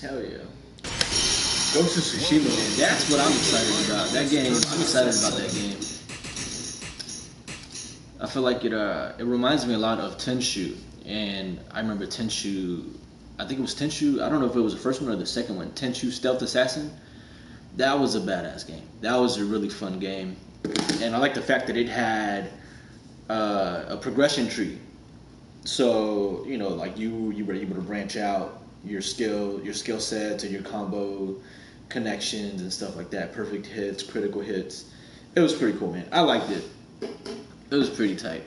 Hell yeah. Ghost of Tsushima, man. That's what I'm excited about. That game, I'm excited about that game. I feel like it uh it reminds me a lot of Tenchu. And I remember Tenchu I think it was Tenchu, I don't know if it was the first one or the second one, Tenchu Stealth Assassin. That was a badass game. That was a really fun game. And I like the fact that it had uh, a progression tree. So, you know, like you you were able to branch out your skill your skill sets and your combo connections and stuff like that. Perfect hits, critical hits. It was pretty cool, man. I liked it. It was pretty tight.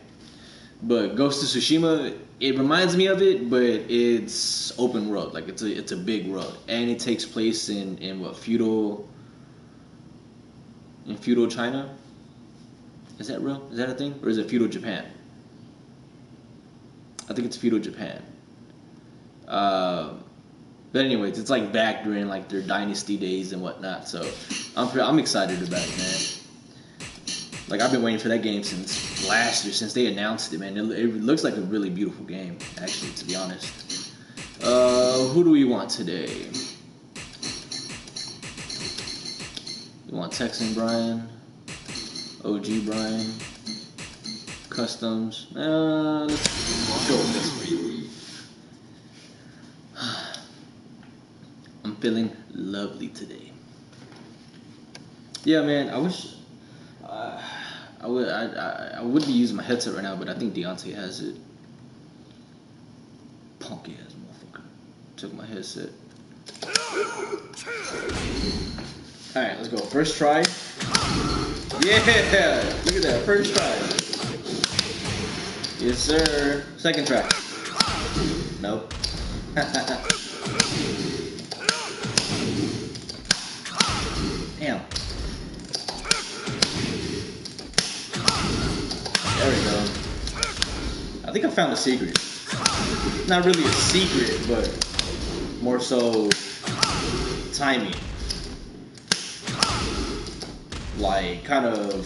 But Ghost of Tsushima, it reminds me of it, but it's open world. Like it's a it's a big world, and it takes place in in what feudal in feudal China. Is that real? Is that a thing, or is it feudal Japan? I think it's feudal Japan. Uh, but anyways, it's like back during like their dynasty days and whatnot. So I'm I'm excited about it, man. Like I've been waiting for that game since last year, since they announced it, man. It, it looks like a really beautiful game, actually, to be honest. Uh, who do we want today? We want Texan Bryan, OG Bryan, Customs. Uh, let's go with this. I'm feeling lovely today. Yeah, man. I wish uh, I would I, I, I would be using my headset right now, but I think Deontay has it. Punky ass motherfucker took my headset. All right, let's go. First try. Yeah, look at that. First try. Yes, sir. Second try. Nope. Damn. There we go. I think I found a secret. Not really a secret, but more so timing. Like, kind of.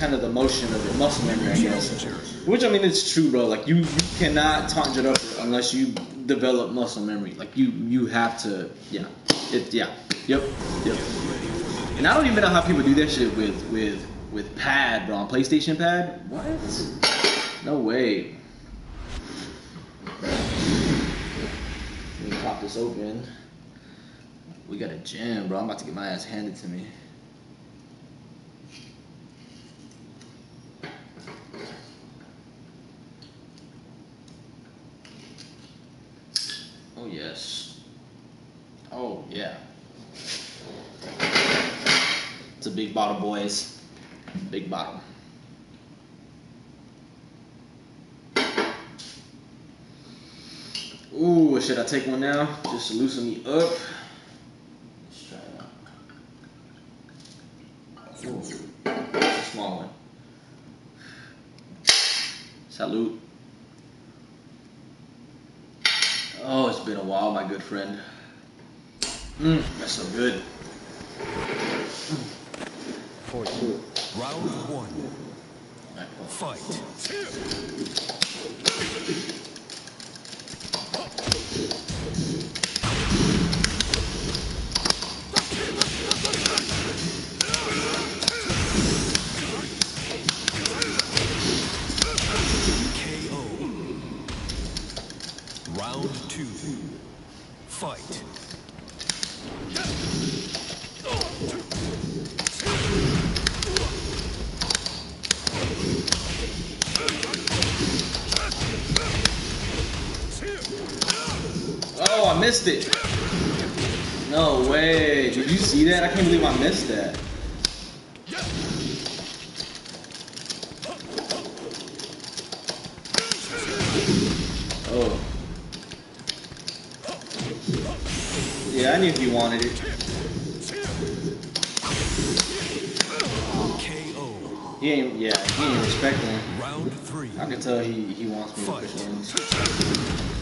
Kind of the motion of the muscle memory, I guess. Which I mean, it's true, bro. Like you, you cannot taunt it up unless you develop muscle memory. Like you, you have to. Yeah. It. Yeah. Yep. Yep. And I don't even know how people do that shit with with with pad, bro. On PlayStation pad. What? No way. Let me pop this open. We got a gym, bro. I'm about to get my ass handed to me. Oh yes. Oh yeah. It's a big bottle, boys. Big bottle. Ooh, should I take one now? Just to loosen me up. Let's try it out. Ooh, small one. Salute. Oh, it's been a while, my good friend. Mmm, that's so good. Round one. Alright, well, Fight. Missed it. No way. Did you see that? I can't believe I missed that. Oh. Yeah, I knew he wanted it. He ain't, yeah, he ain't respecting it. Round three. I can tell he, he wants me to push wins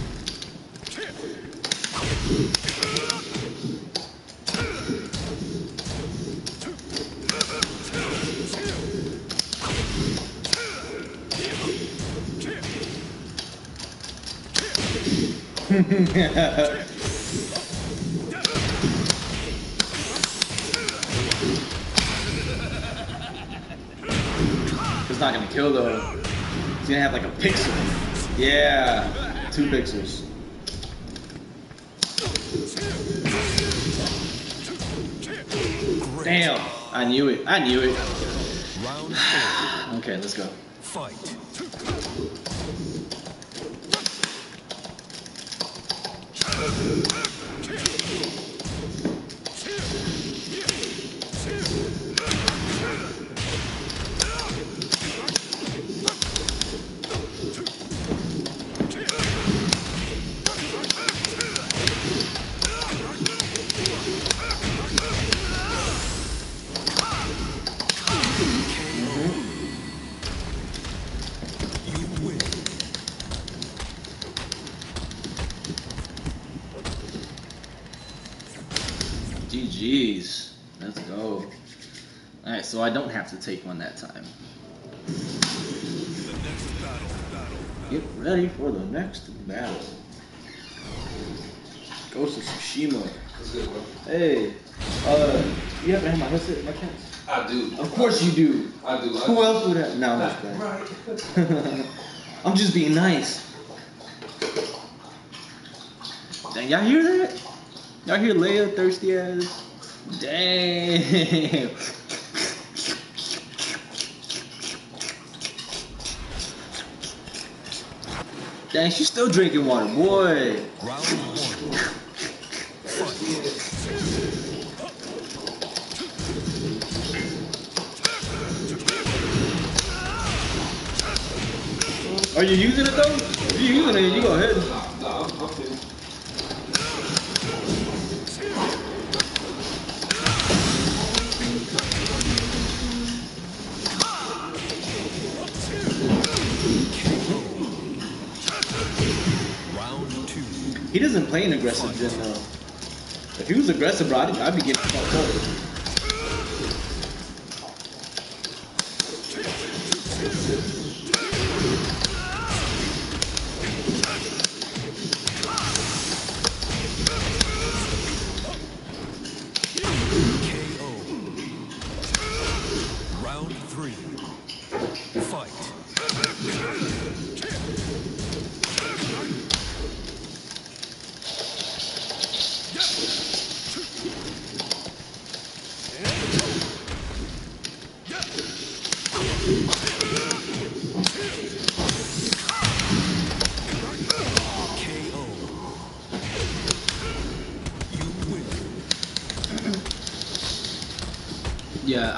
it's not gonna kill though. It's gonna have like a pixel. Yeah, two pixels. Damn, I knew it. I knew it. Round four. Okay, let's go. Fight. Take one that time. The battle. Battle. Get ready for the next battle. Ghost of Tsushima. That's good, bro. Hey, uh, you haven't had my headset, my cats? I do. Of course you do. I do. I Who do. else would have? No, I'm just. Right. I'm just being nice. Dang, y'all hear that? Y'all hear Leia thirsty ass? Damn. Dang, she's still drinking water, boy. Are you using it though? If you're using it, you go ahead. Aggressive Jin though. If he was aggressive, bro, I'd, I'd be getting fucked up.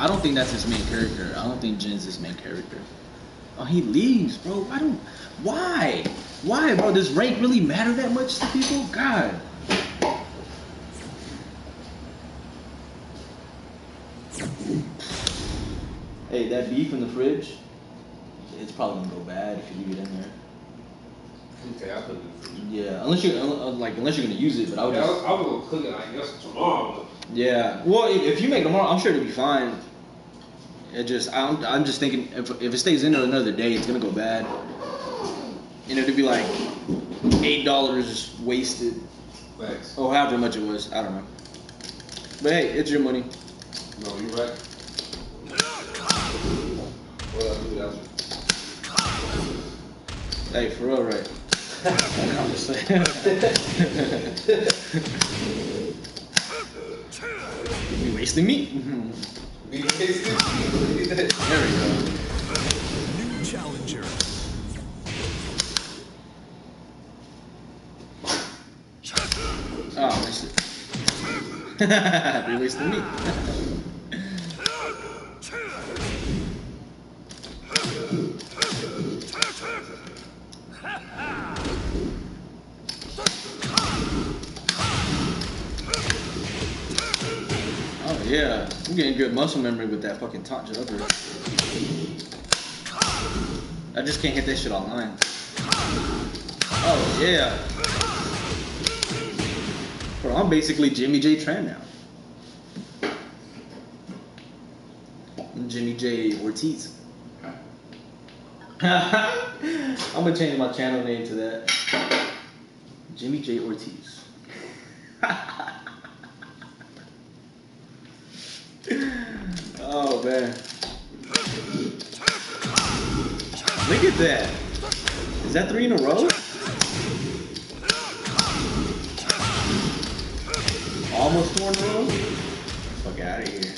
I don't think that's his main character. I don't think Jin's his main character. Oh, he leaves, bro. I don't. Why? Why, bro? Does rank really matter that much to people? God. Hey, that beef in the fridge, it's probably gonna go bad if you leave it in there. Okay, I put it in the fridge. Yeah, unless you're uh, like unless you're gonna use it, but I would Yeah, just. was, I was gonna cook it, I guess, tomorrow. Yeah. Well, if, if you make it tomorrow, I'm sure it'll be fine. It just, I'm, I'm just thinking if, if it stays in there another day, it's gonna go bad. And it'll be like eight dollars wasted, Facts. or however much it was. I don't know. But hey, it's your money. No, you right. Well, I do that. Hey, for real, right? I'm just saying. you wasting meat. Be tasty. there we go. New challenger. Oh, missed it. Be wasting meat. I'm getting good muscle memory with that fucking taunt jet upper. I just can't hit that shit online. Oh yeah. Bro, I'm basically Jimmy J Tran now. I'm Jimmy J Ortiz. I'm gonna change my channel name to that. Jimmy J. Ortiz. man. Look at that. Is that three in a row? Almost four in a row? Fuck out of here.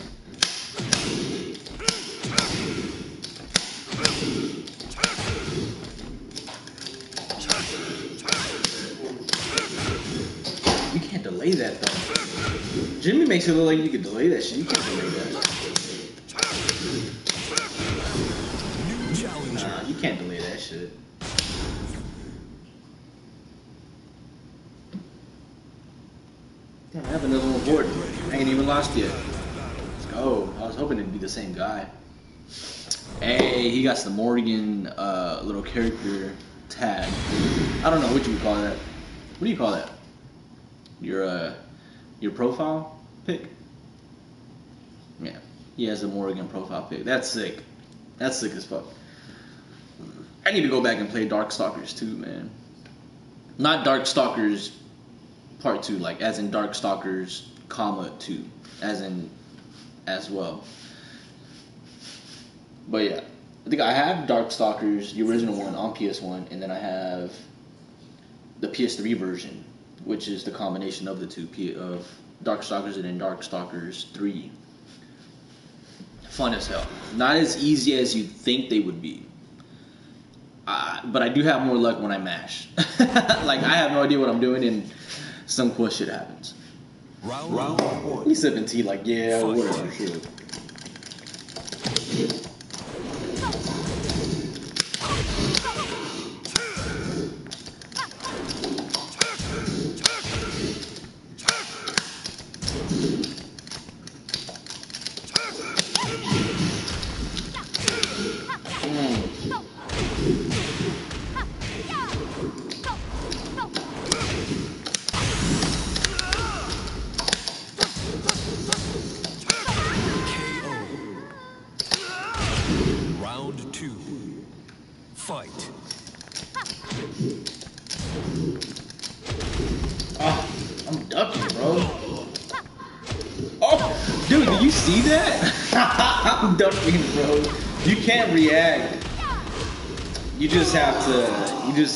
You can't delay that though. Jimmy makes it look like you can delay that shit. You can't delay that. The same guy. Hey, he got some Morrigan uh, little character tag. I don't know what you would call that. What do you call that? Your uh, your profile pic? Yeah, he has a Morrigan profile pic. That's sick. That's sick as fuck. I need to go back and play Darkstalkers too, man. Not Darkstalkers Part Two, like as in Darkstalkers, comma two, as in as well. But yeah, I think I have Darkstalkers, the original one on PS1, and then I have the PS3 version, which is the combination of the two P- of Darkstalkers and then Darkstalkers Three. Fun as hell. Not as easy as you think they would be. Uh, but I do have more luck when I mash. like I have no idea what I'm doing, and some cool shit happens. Round, Round one. He's sipping tea, like yeah, whatever, sure.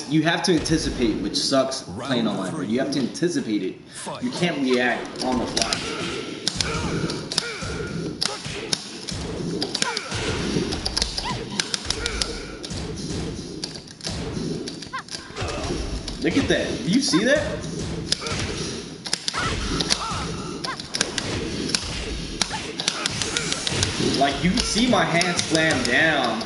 Just. You have to anticipate, which sucks playing online. You have to anticipate it. You can't react on the fly. Look at that. Do you see that? Like you see my hand slam down.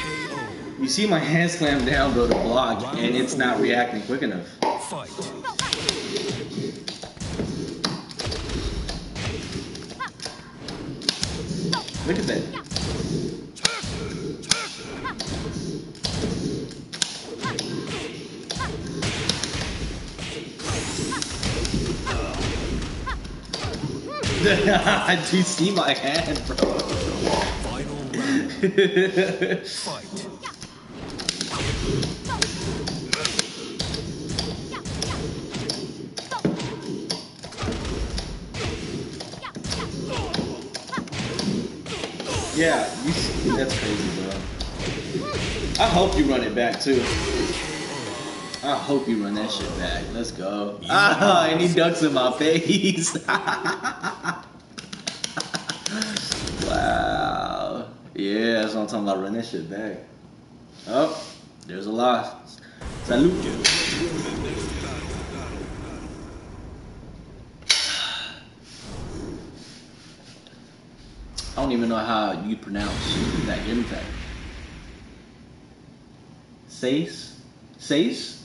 KO. You see my hand slam down, bro, to block, and it's not reacting quick enough. Fight. Look at that. I Do see my hand, bro? Final round. Fight. Yeah, you that's crazy, bro. I hope you run it back too. I hope you run that shit back. Let's go. Ah, and he ducks in my face. wow. Yeah, that's what I'm talking about. Run that shit back. Oh, there's a loss. Salute. Don't even know how you pronounce that tag. Sace? Sace?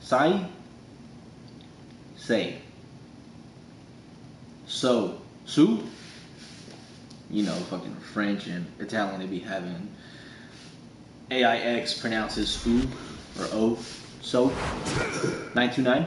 Sai? Say. So. Su? You know, fucking French and Italian, they be having AIX pronounces foo or O. So. 929?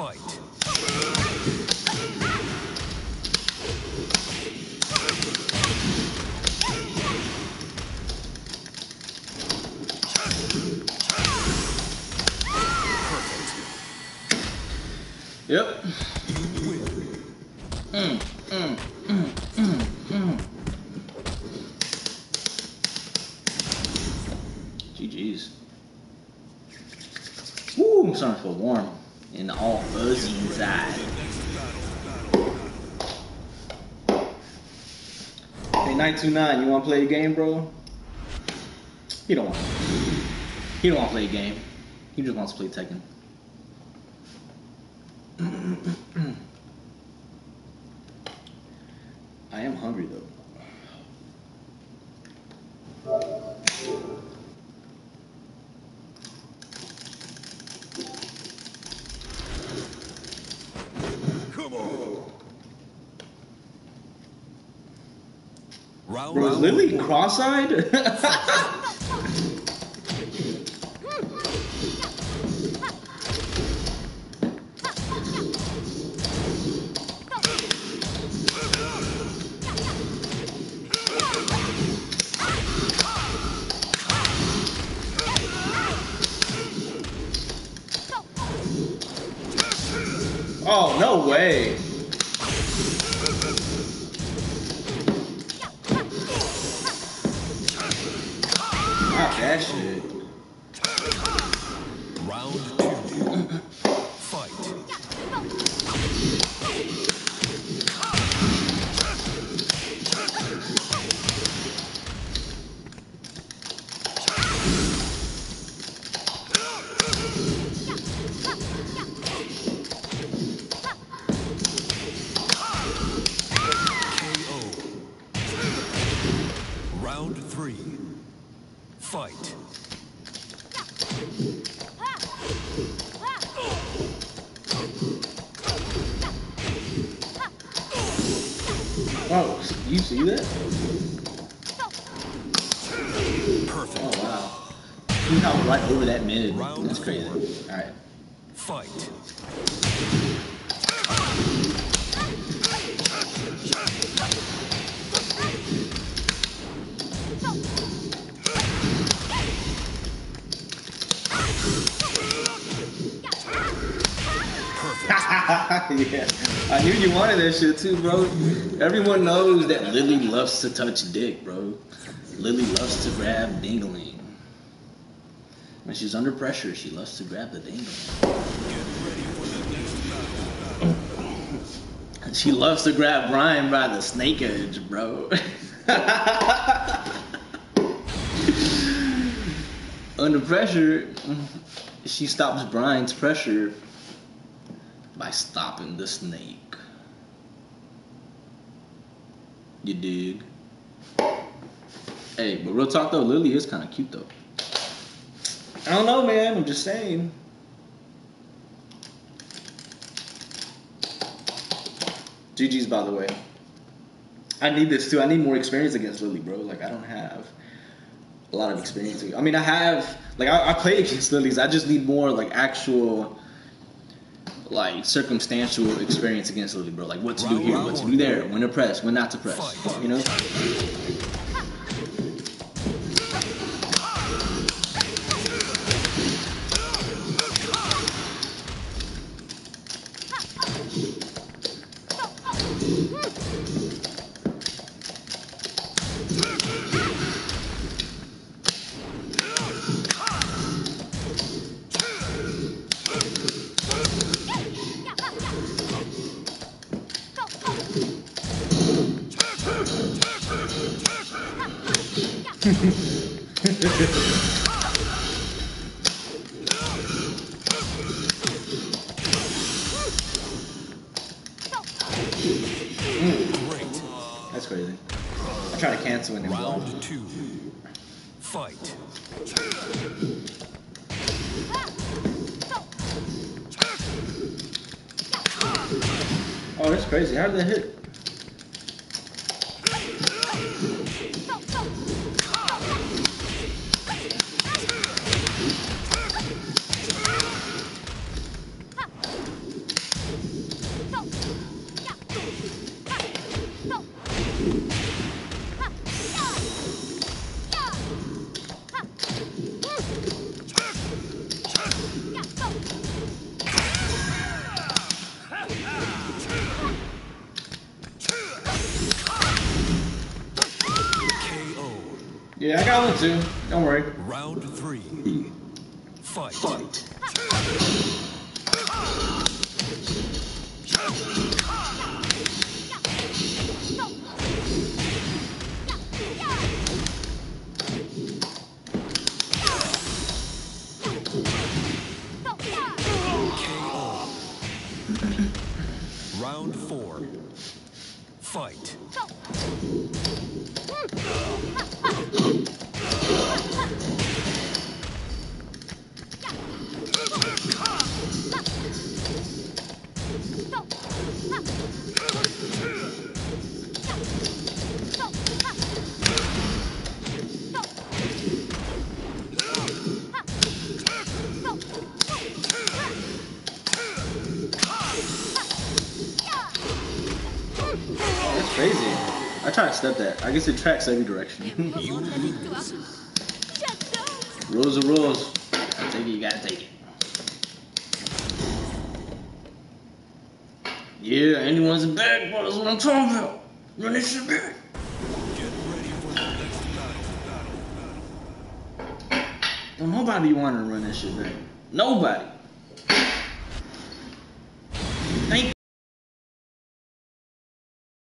Fight. Yep. 929, you want to play a game, bro? He don't want to. He don't want to play a game. He just wants to play Tekken. I am hungry though. Come on. Round Bro, is round Lily one. Cross-eyed? three. Fight. Oh, you see that? Perfect. Oh, wow. He hopped right over that mid. That's crazy. Alright. Fight. yeah. I knew you wanted that shit too, bro. Everyone knows that Lily loves to touch dick, bro. Lily loves to grab dingling. When she's under pressure, she loves to grab the dingling. And she loves to grab Bryan by the snake edge, bro. under pressure, she stops Bryan's pressure by stopping the snake. You dig? Hey, but real talk though, Lily is kind of cute though. I don't know, man. I'm just saying. GG's, by the way. I need this too. I need more experience against Lily, bro. Like, I don't have a lot of experience. I mean, I have, like, I, I play against Lilies. I just need more, like, actual, like, circumstantial experience against Lily, bro. Like, what to do here, what to do there, when to press, when not to press. You know? That's crazy. I try to cancel then block. Round two. Fight. Oh, that's crazy. How did that hit? I step that. I guess it tracks every direction. rules are rules. Gotta take it, you gotta take it. Yeah, anyone's a bag, bro. That's what I'm talking about. Run this shit back. Ready for the. Don't nobody want to run that shit back. Nobody. Thank you.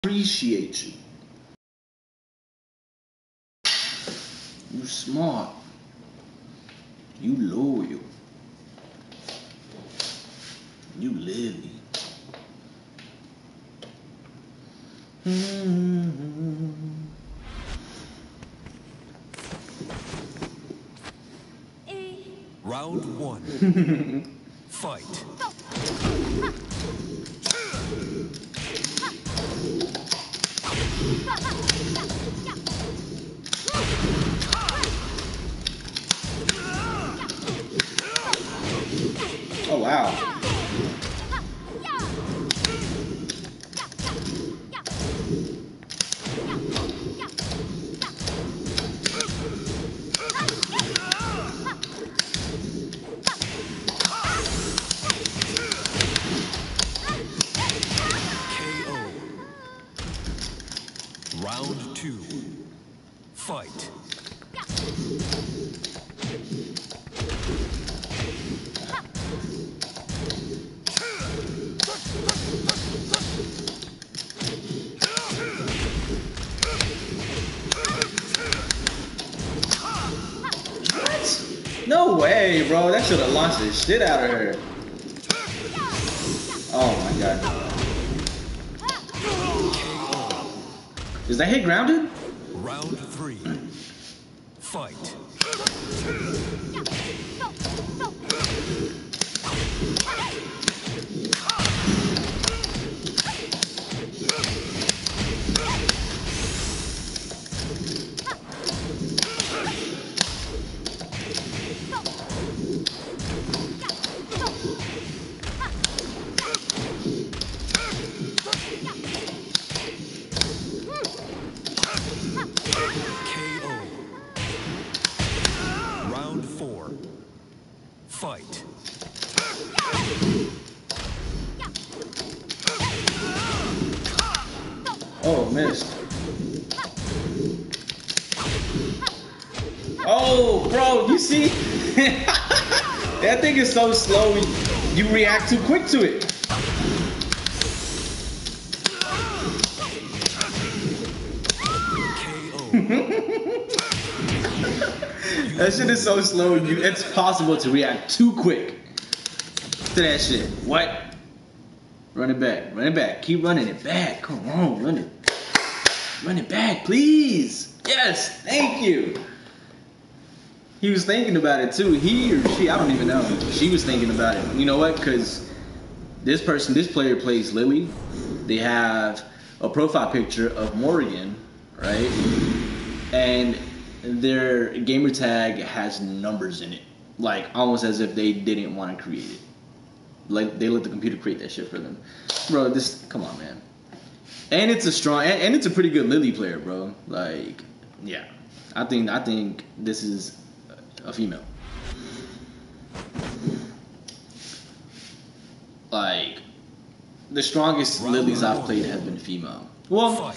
Appreciate you. You smart. You loyal. You live me. Mm-hmm. Round one. Fight. Should have launched the shit out of her. Oh my god. Is that hit grounded? Fight. Oh, missed. Oh, bro, you see? that thing is so slow. You react too quick to it. KO. That shit is so slow. You, it's possible to react too quick to that shit. What? Run it back. Run it back. Keep running it back. Come on, run it. Run it back, please. Yes, thank you. he was thinking about it too. He or she, I don't even know. She was thinking about it. You know what? Because this person, this player plays Lily. They have a profile picture of Morrigan, right? And their gamer tag has numbers in it, like almost as if they didn't want to create it. Like they let the computer create that shit for them, bro. This, come on, man. And it's a strong, and, and it's a pretty good Lily player, bro. Like, yeah, I think I think this is a female. Like, the strongest Lilies I've played have been female. Well,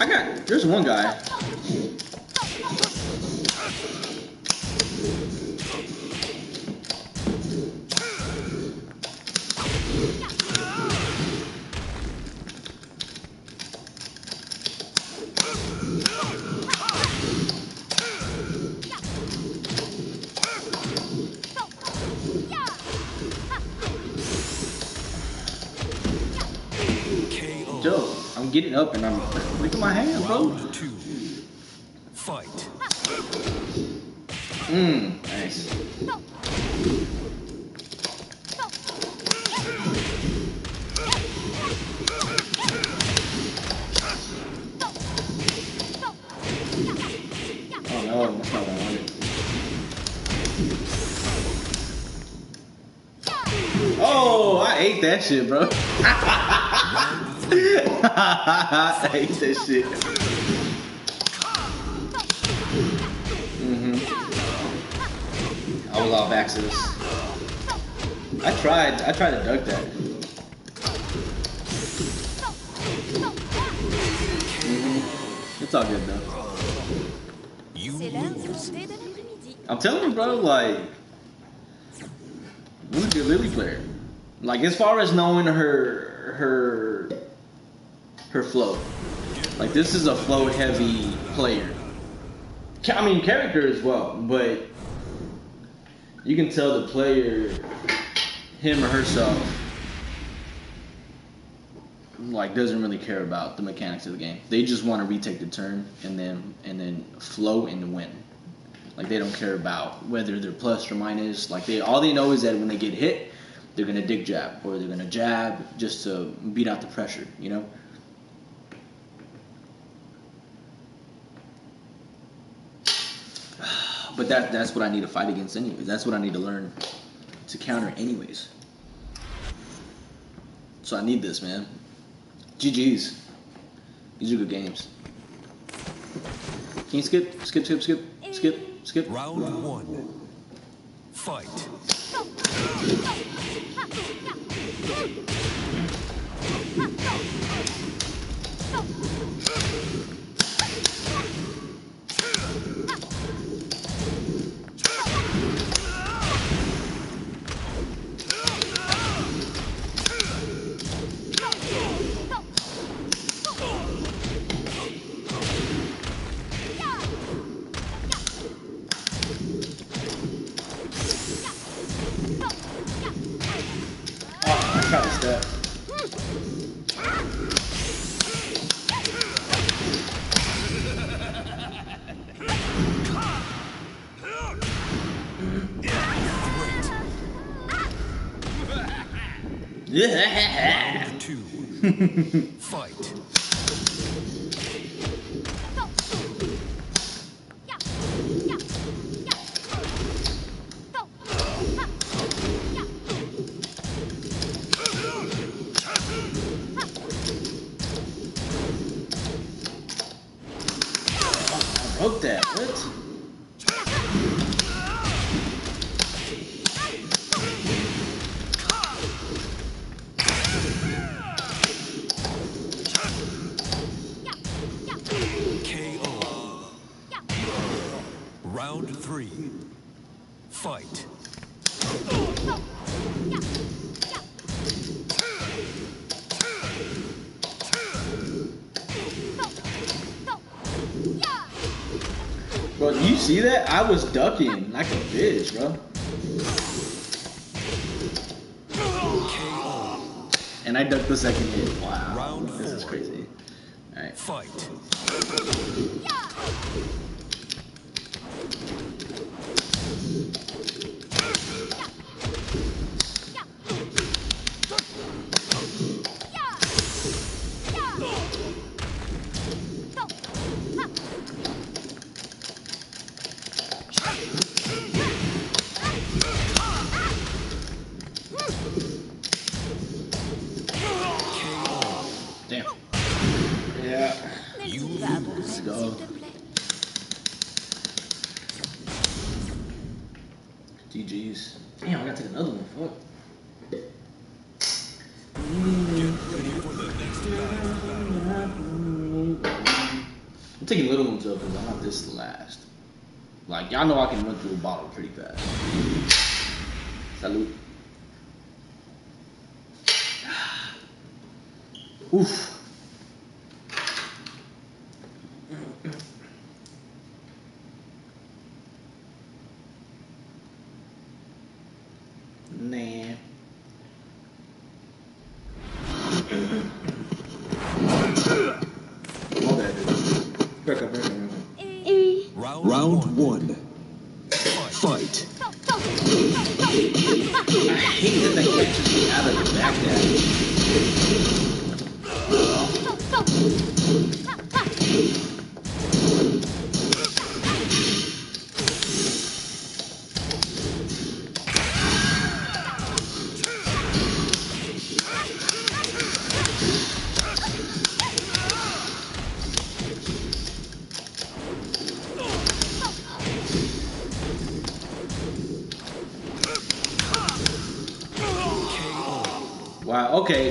I got there's one guy. Joe, I'm getting up and I'm look at my hand, bro. Two. Fight. Mmm, nice. Oh. Oh, I ate that shit, bro. I ate that shit. I was off axis. I tried. I tried to duck that. hmm It's all good though. You C'est l'heure du lose. goûter de l'après-midi. I'm telling you, bro. Like, what a good Lily player. Like, as far as knowing her, her, her flow. Like, this is a flow heavy player. I mean, character as well, but you can tell the player, him or herself, like doesn't really care about the mechanics of the game. They just want to retake the turn and then and then flow and win. Like they don't care about whether they're plus or minus. Like they all they know is that when they get hit, they're gonna dig jab or they're gonna jab just to beat out the pressure. You know. But that that's what I need to fight against anyways. That's what I need to learn to counter anyways. So I need this, man. GG's. These are good games. Can you skip? Skip, skip, skip, skip, skip. Round one. Fight. Round two. I was ducking like a bitch, bro. And I ducked the second hit. Wow. Round This is crazy. Like, y'all know I can run through a bottle pretty fast. Salute. Oof. Nah. My bad,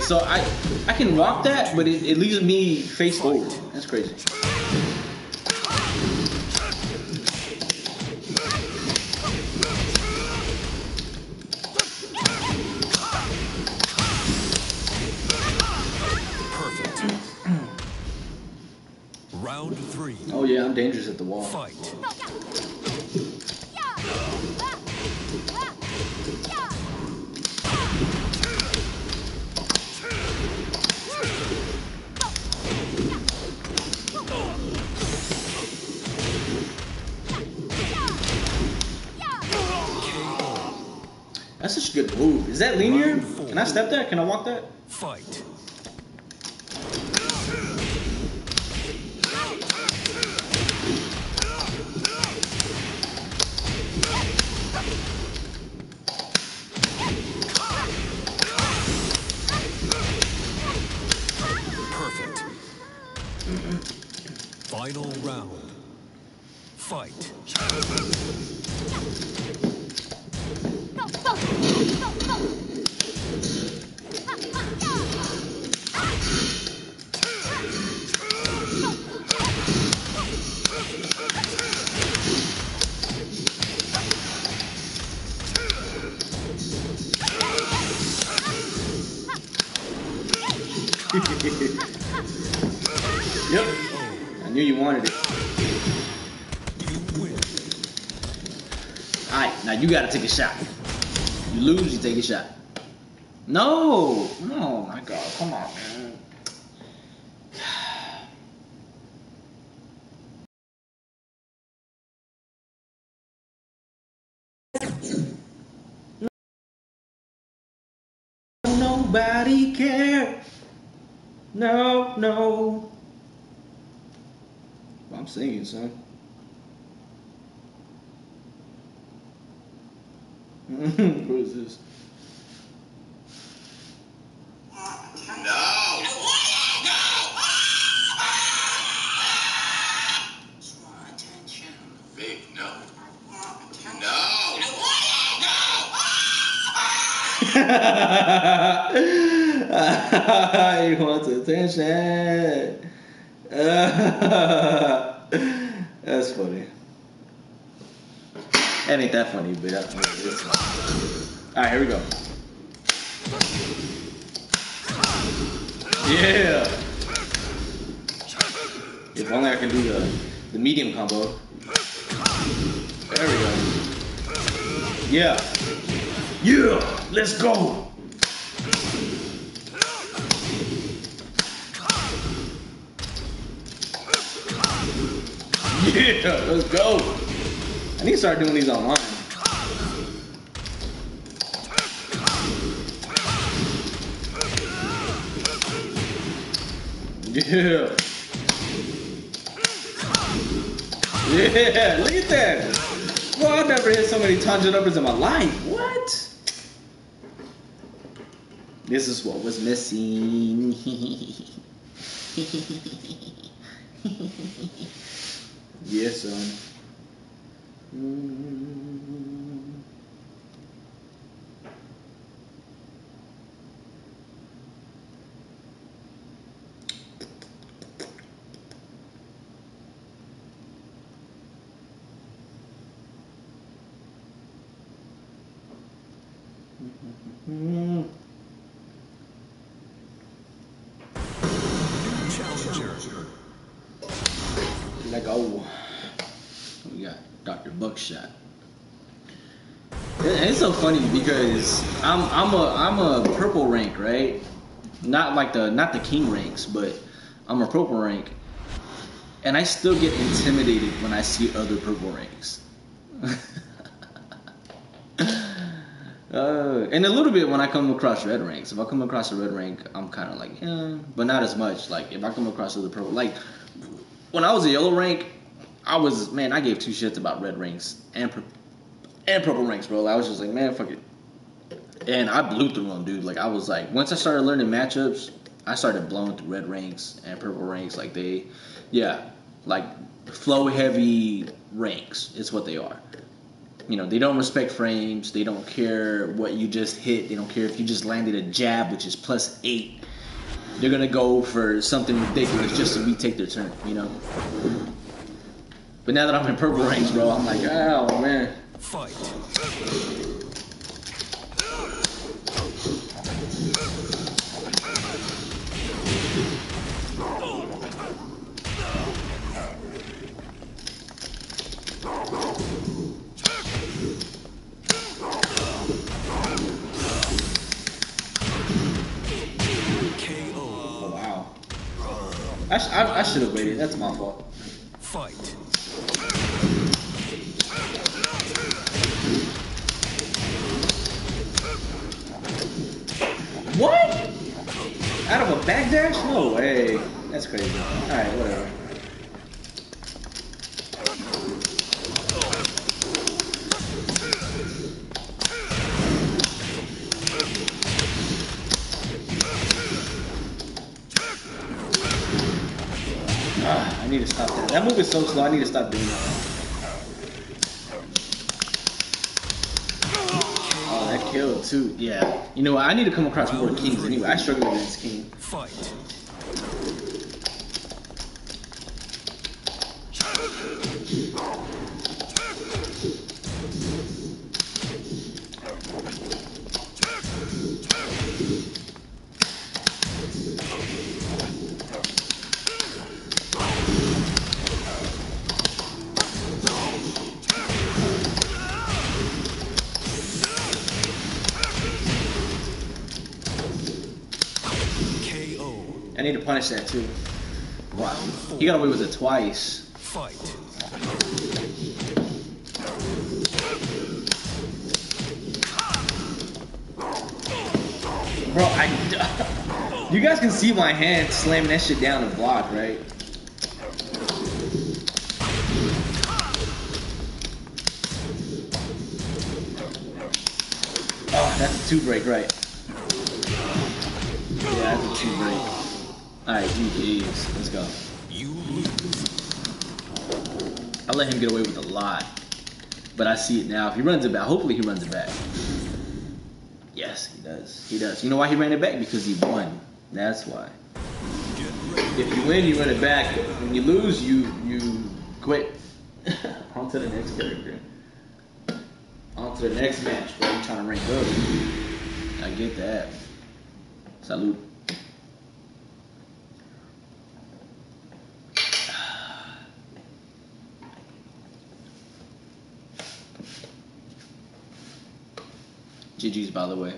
so I I can walk that, but it, it leaves me face forward. That's crazy. Step that? Can I walk that? Yep. I knew you wanted it. Alright, now you gotta take a shot. You lose, you take a shot. No! Oh my god, come on, man. Nobody care. No, no. I'm singing, son. what is this? No. He wants attention. That's funny. That ain't that funny, but that's funny. Alright, here we go. Yeah. If only I can do the, the medium combo. There we go. Yeah. Yeah. Let's go. Yeah, let's go. I need to start doing these online. Yeah. Yeah, look at that. Well, I've never hit so many taunt jet uppers in my life. What? This is what was missing. yes, son. Mm. Mm. Challenger. Like, oh, we got Buckshot. It's so funny because I'm I'm a I'm a purple rank, right? Not like the not the king ranks, but I'm a purple rank, and I still get intimidated when I see other purple ranks. Uh, and a little bit when I come across red ranks. If I come across a red rank, I'm kind of like, eh, but not as much. Like if I come across other purple, like when I was a yellow rank, I was man, I gave two shits about red ranks and and purple ranks, bro. I was just like, man, fuck it. And I blew through them, dude. Like I was like, once I started learning matchups, I started blowing through red ranks and purple ranks. Like they, yeah, like flow heavy ranks is what they are. You know, they don't respect frames. They don't care what you just hit. They don't care if you just landed a jab, which is plus eight. They're gonna go for something ridiculous just so we take their turn. You know. But now that I'm in purple ranks, bro, I'm like, oh man. Fight. Oh wow. I, sh- I, I should have waited. That's my fault. Fight. What? Out of a backdash? No way. That's crazy. Alright, whatever. Ah, I need to stop that. That move is so slow. I need to stop doing that. Too. Yeah. You know? I need to come across more kings anyway. I struggle against king. Fight. I need to punish that too. Wow. He got away with it twice. Fight. Bro, I. You guys can see my hand slamming that shit down to block, right? Oh, that's a two break, right? Yeah, that's a two break. Alright, GG's. Let's go. You lose. I let him get away with a lot. But I see it now. If he runs it back, hopefully he runs it back. Yes, he does. He does. You know why he ran it back? Because he won. That's why. If you win, you run it back. When you lose, you you quit. On to the next character. On to the next match, bro. You trying to rank up. I get that. Salute. GG's, by the way.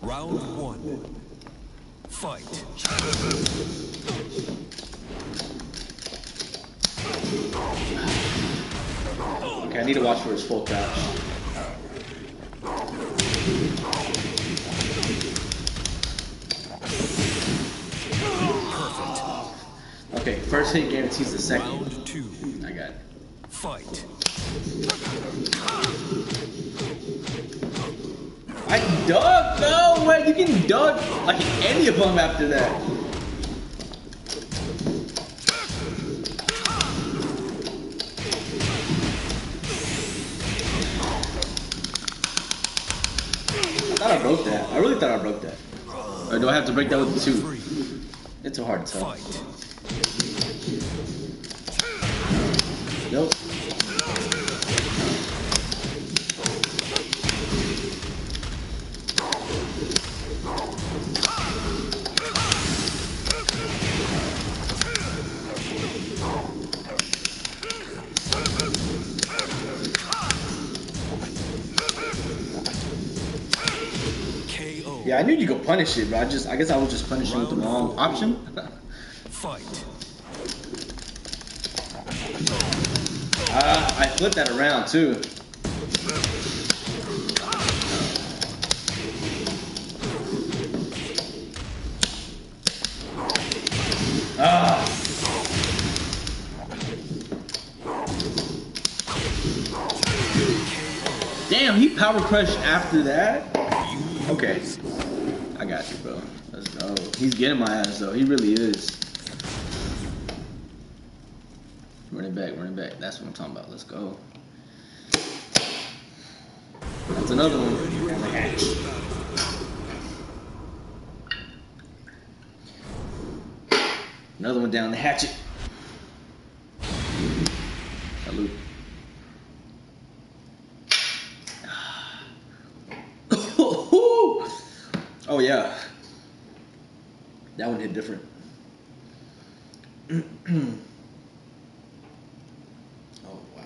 Round one. Fight. Okay, I need to watch for his full crouch. Okay, first hit guarantees the second. Round two. I got it. Fight. I dog? No way, you can dog like any of them after that. I thought I broke that. I really thought I broke that. Or do I have to break that with the two? It's a hard tell. Fight. Nope. Punish it, but I just, I guess I was just punishing with the wrong option. Fight. Ah, I flipped that around too. Ah. Damn, he power crushed after that. Okay, I got you, bro. Let's go. He's getting my ass though. He really is. Running back, running back. That's what I'm talking about. Let's go. That's another one. Another one down the hatchet. Salute. oh yeah. That one hit different. oh wow.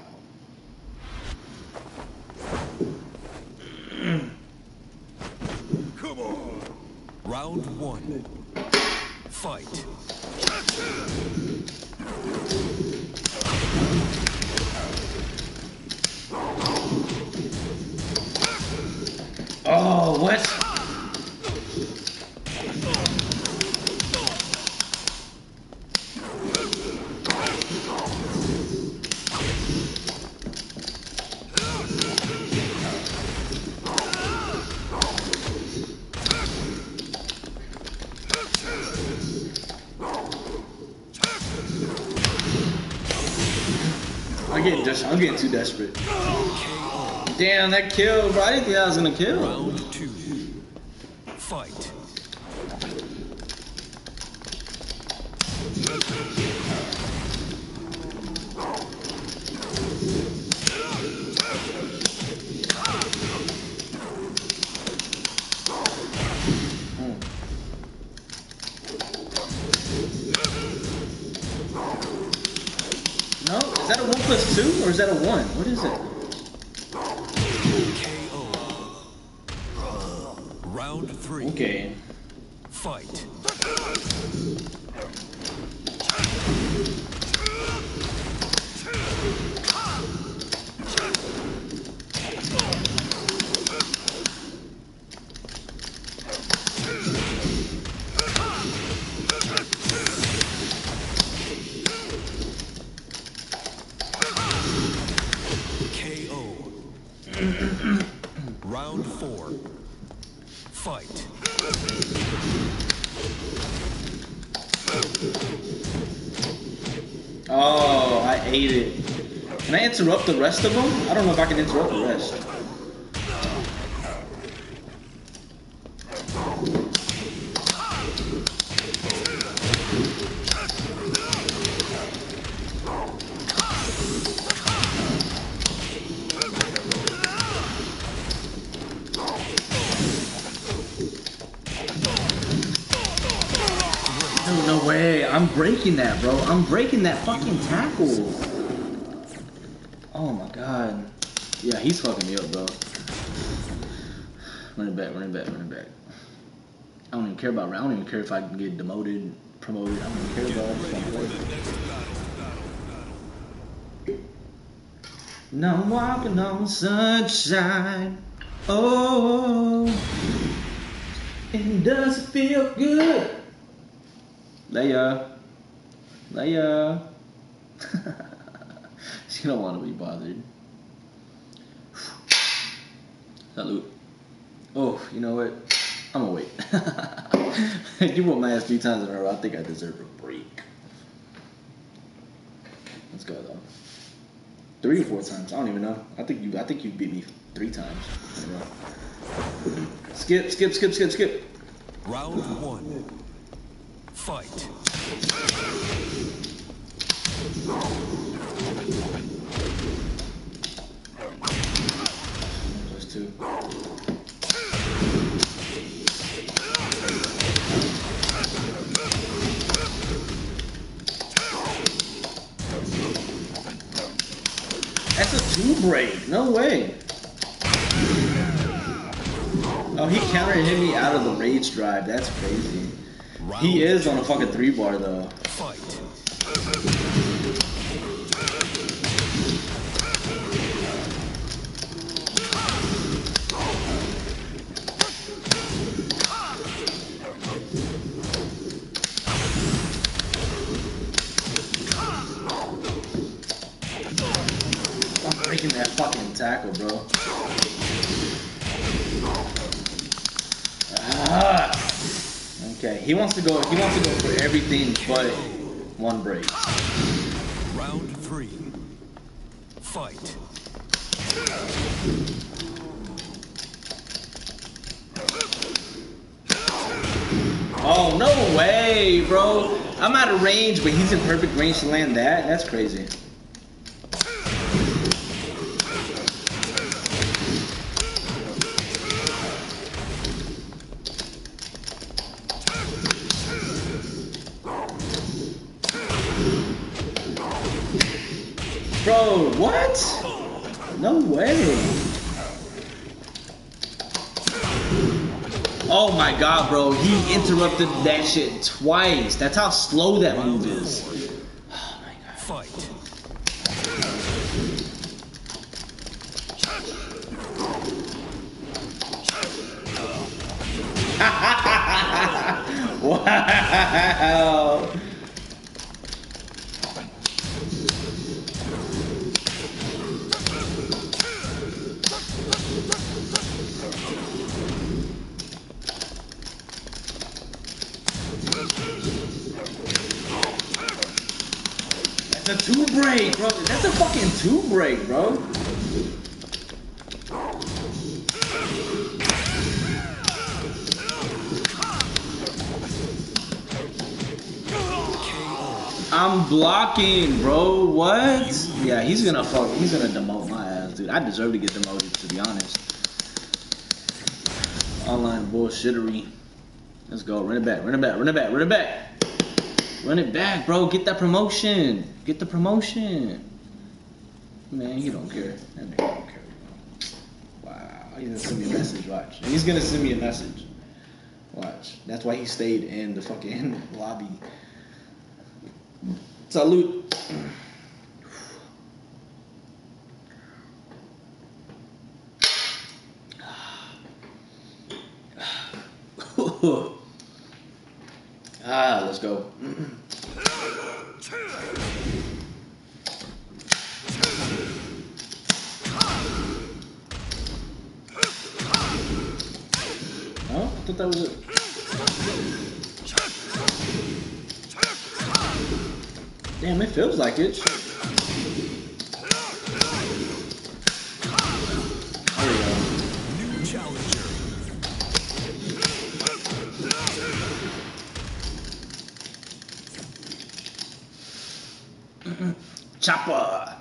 Come on. Round one. Fight. Oh, what? I'm getting too desperate. Damn, that killed, bro. I didn't think that was gonna kill. Interrupt the rest of them? I don't know if I can interrupt the rest. No way. I'm breaking that, bro. I'm breaking that fucking tackle. Oh my god. Yeah, he's fucking me up, bro. Running back, running back, running back. I don't even care about. I don't even care if I can get demoted, promoted. I don't even care about. play. Now I'm walking on sunshine. Oh, and does it feel good? Leia. She don't want to be bothered. Salute. Oh, you know what? I'm gonna wait. you whooped my ass three times in a row. I think I deserve a break. Let's go though. Three or four times. I don't even know. I think you. I think you beat me three times in a row. Skip, skip, skip, skip, skip. Round one. Fight. Just two. That's a two break. No way. Oh, he counter hit me out of the rage drive. That's crazy. He is on a fucking three bar though. Fight. That fucking tackle, bro. Ah. Okay, he wants to go. He wants to go for everything but one break. Round three. Fight. Oh no way, bro! I'm out of range, but he's in perfect range to land that. That's crazy. What? No way. Oh my god, bro. He interrupted that shit twice. That's how slow that move is. Oh my god. Fight. Wow. That's a two break, bro. That's a fucking two break, bro. I'm blocking, bro. What? Yeah, he's gonna fuck. He's gonna demote my ass, dude. I deserve to get demoted, to be honest. Online bullshittery. Let's go. Run it back. Run it back. Run it back. Run it back. Run it back, bro. Get that promotion. Get the promotion. Man, he don't care. That nigga don't care. Wow. He's gonna send me a message. Watch. He's gonna send me a message. Watch. That's why he stayed in the fucking lobby. Salute. ah, let's go. Oh, I thought that was. Damn, it feels like it. Chopper.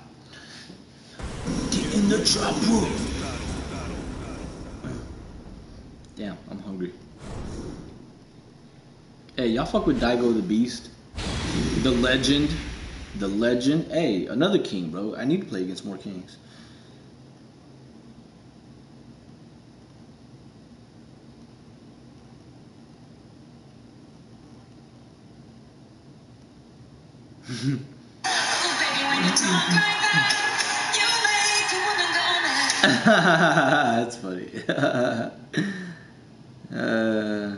Get in the chopper. Damn, I'm hungry. Hey, y'all fuck with Daigo the Beast? The legend. The legend. Hey, another king, bro. I need to play against more kings. That's funny. uh,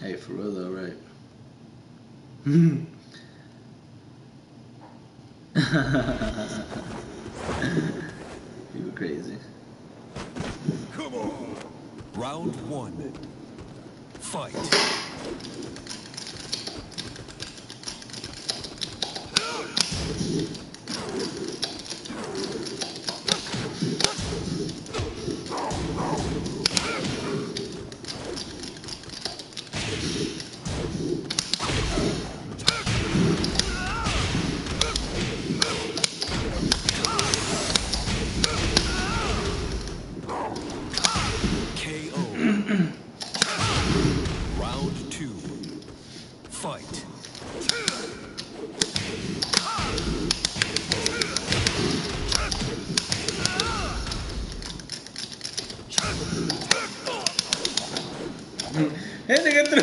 hey, for real though, right? you were crazy. Come on. Round one. Fight. KO. Round two. Fight. That nigga threw.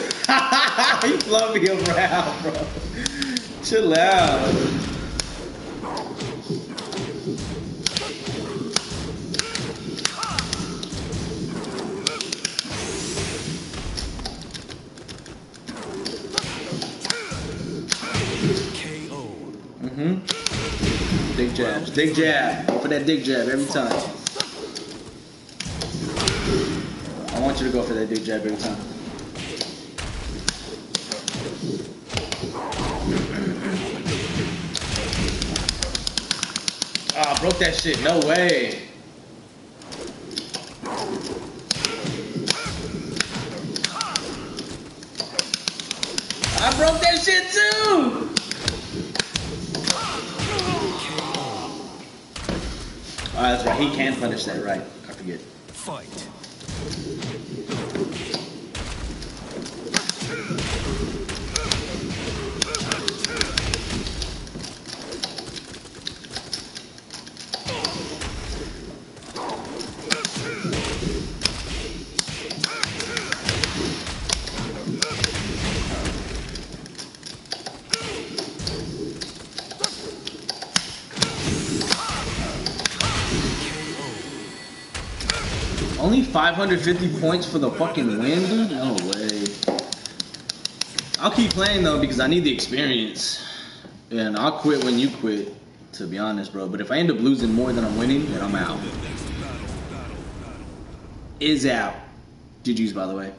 Me around, bro. Chill out. Mm-hmm. Dick jabs. Dick jab. Go for that dick jab every time. I want you to go for that dick jab every time. Broke that shit. No way. I broke that shit too. Oh, that's right. He can punish that, right? I forget. Fight. Only 550 points for the fucking win, dude? No way. I'll keep playing though because I need the experience. And I'll quit when you quit, to be honest, bro. But if I end up losing more than I'm winning, then I'm out. Is out. GG's, by the way.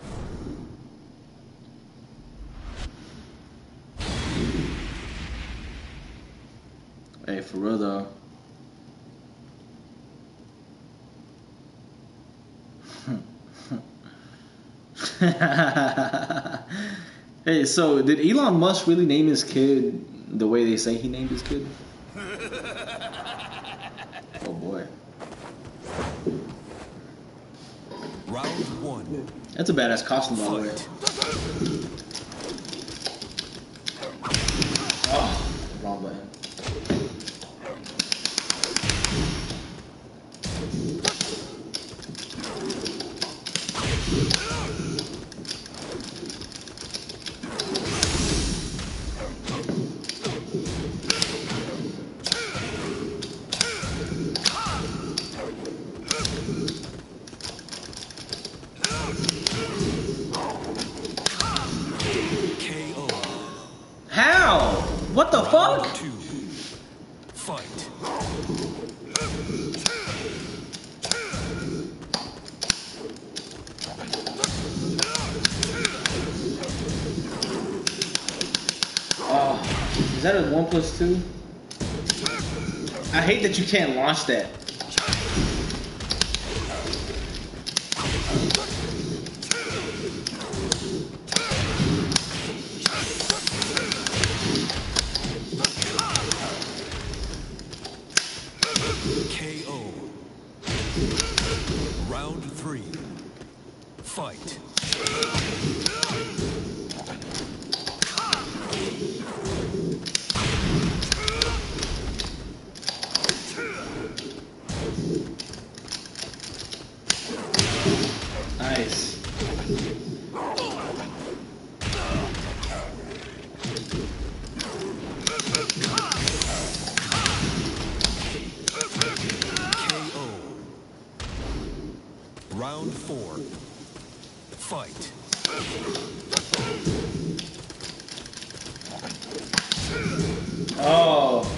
Hey, for real though. hey, so did Elon Musk really name his kid the way they say he named his kid? Oh boy. Round one. That's a badass costume, by the way. Fight. Oh, wrong button. KO. How? What the Round fuck? two. Fight. Oh, is that a one plus two? I hate that you can't launch that. KO. Round three. Fight. Nice. KO. Round four. Fight. Oh.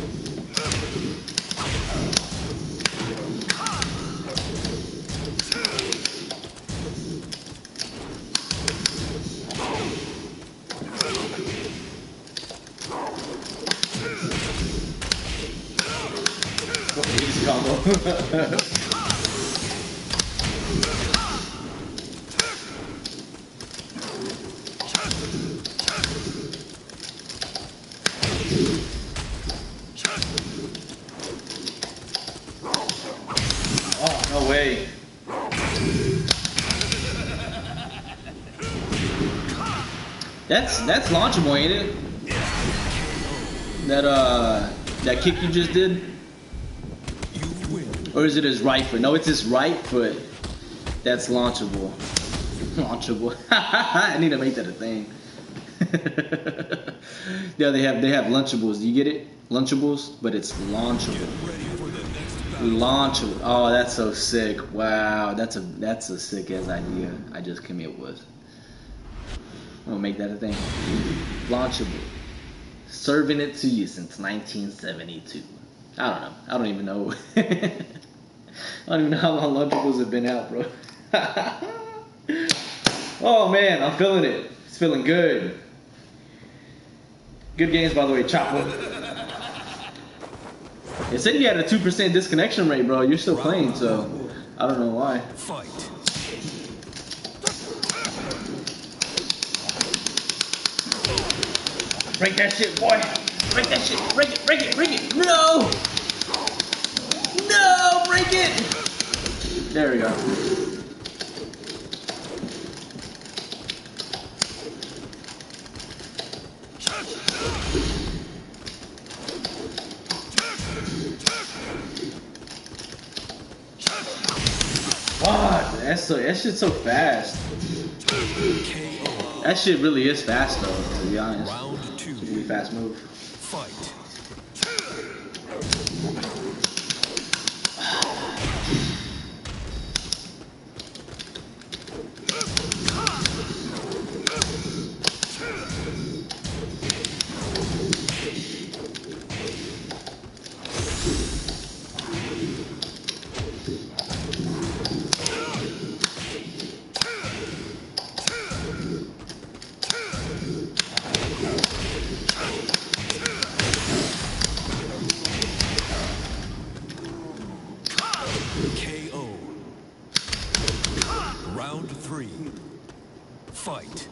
oh, no way. That's launchable, ain't it? That uh that kick you just did? Or is it his right foot? No, it's his right foot. That's launchable. Launchable. I need to make that a thing. yeah, they have they have lunchables. Do you get it? Lunchables, but it's launchable. Launchable. Oh, that's so sick. Wow, that's a that's a sick ass idea. I just came up with. I'm gonna make that a thing. Launchable. Serving it to you since 1972. I don't know. I don't even know. I don't even know how long Lunchables have been out, bro. oh man, I'm feeling it. It's feeling good. Good games, by the way, Chopper. It said you had a 2% disconnection rate, bro. You're still playing, so I don't know why. Fight. Break that shit, boy. Break that shit. Break it, break it, break it. No! No! Break it! There we go. That's so that shit's so fast. That shit really is fast though, to be honest. Fast move. Fight. KO. Round three. Fight.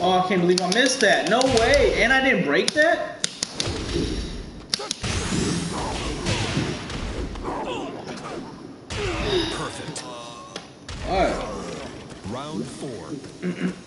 Oh, I can't believe I missed that. No way. And I didn't break that? Perfect. Alright. Round four.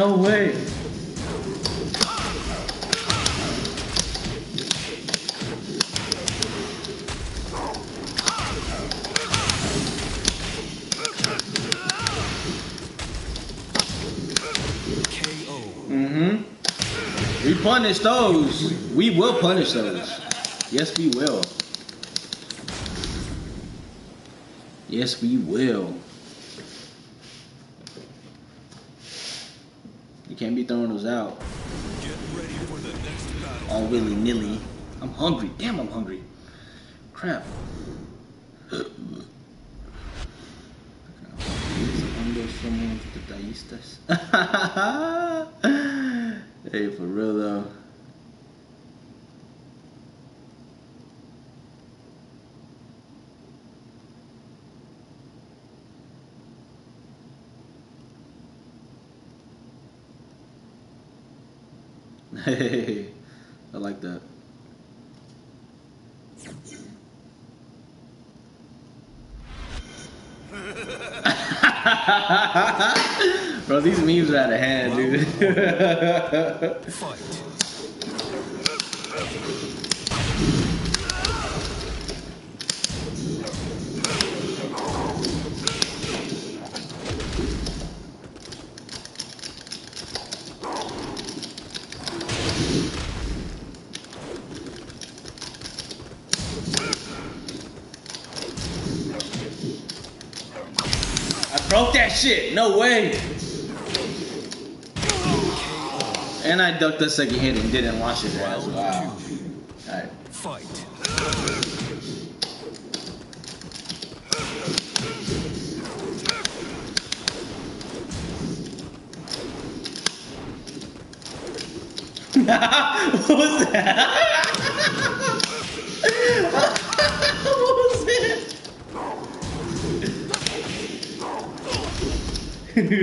No way. Mm-hmm. We punish those. We will punish those. Yes, we will. Yes, we will. You can't be throwing those out Get ready for the next battle. all willy nilly. I'm hungry. Damn, I'm hungry. Crap. Hey, for real though. Hey, I like that. Bro, these memes are out of hand, dude. Fight. I broke that shit. No way. And I ducked the second hit and didn't launch it as wow. Alright. Fight. what was that? no, how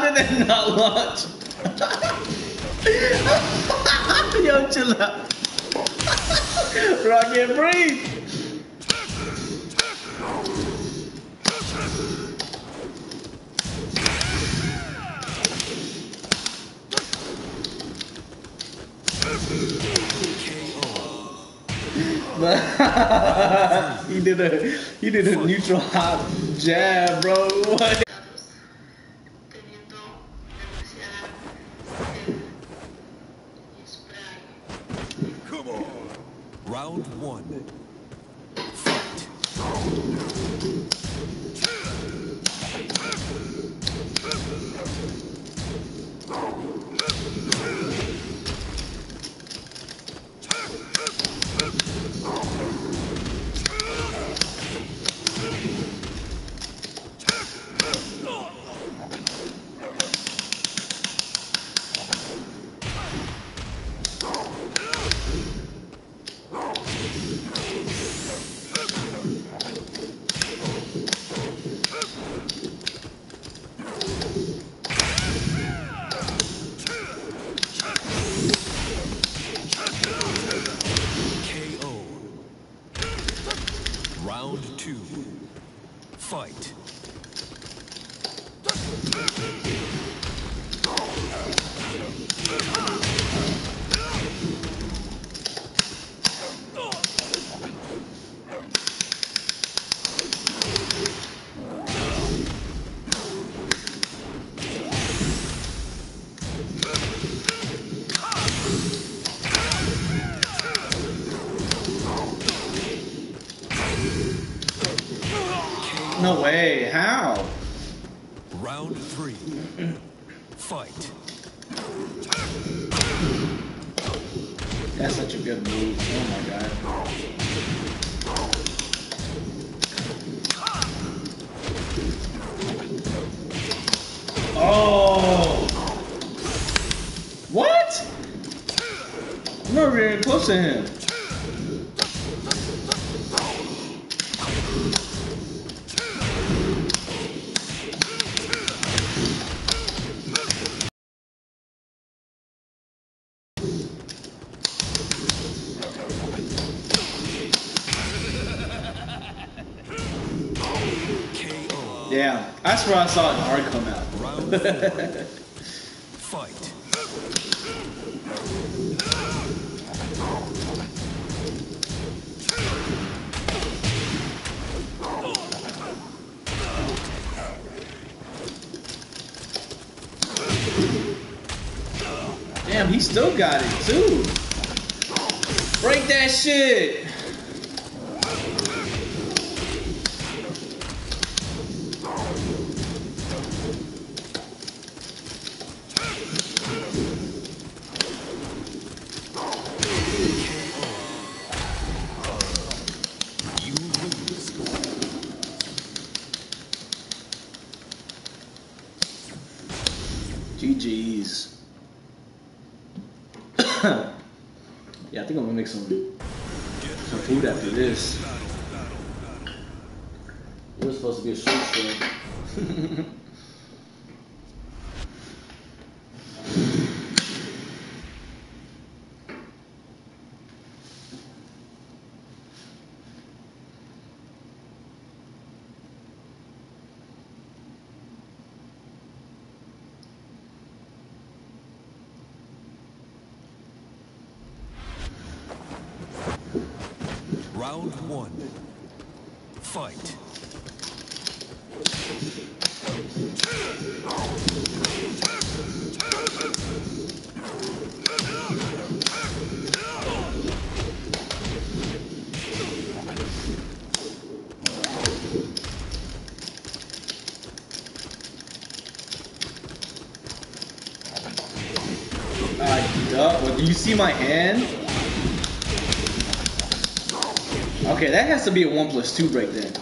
did it not launch? Yo, chill out. Rocket, breathe. He did a he did a neutral hop jab, bro. that's where I saw an R come out. Fight. Damn, he still got it too. Break that shit. Think I'm gonna make some some food after this. It was supposed to be a short show. Round one. Fight. Ah, duh. Well, do you see my hand? Okay, that has to be a one plus two break then.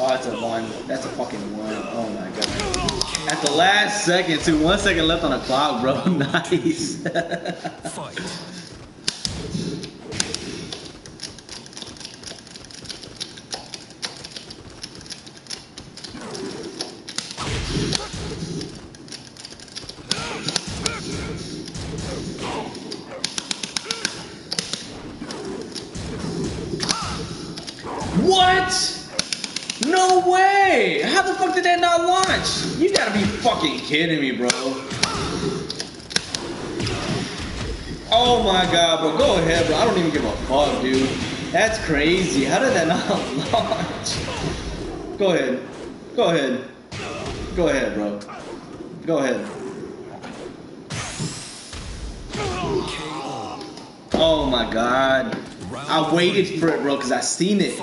Oh, that's a one. That's a fucking one. Oh my god. At the last second, too. One second left on the clock, bro. nice. Fight. what? No way! How the fuck did that not launch? You gotta be fucking kidding me, bro. Oh my god, bro. Go ahead, bro. I don't even give a fuck, dude. That's crazy. How did that not launch? Go ahead. Go ahead. Go ahead, bro. Go ahead. Oh my god. I waited for it, bro, because I seen it.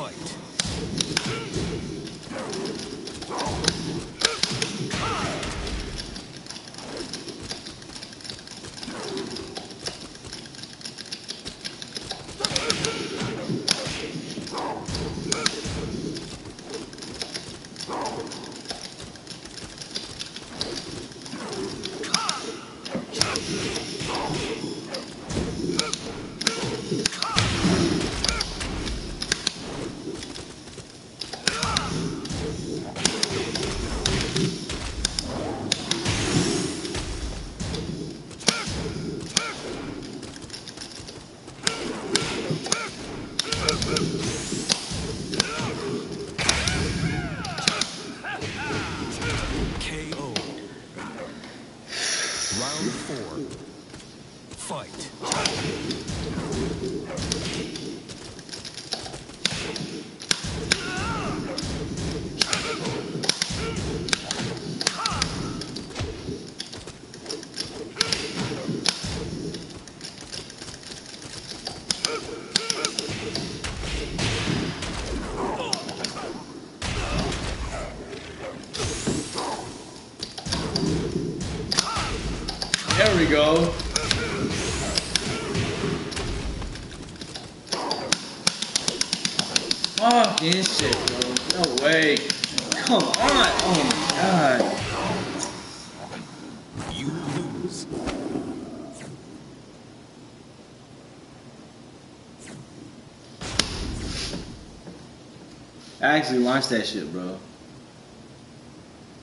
Actually launched that shit, bro.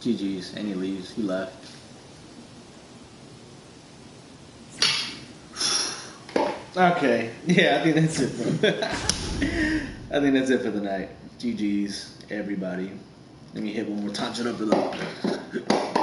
GG's. And he leaves. He left. Okay. Yeah, I think that's it, bro. I think that's it for the night. GG's, everybody. Let me hit one more time. Shut up, below. Yeah.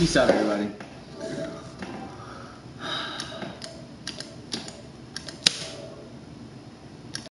New challenger.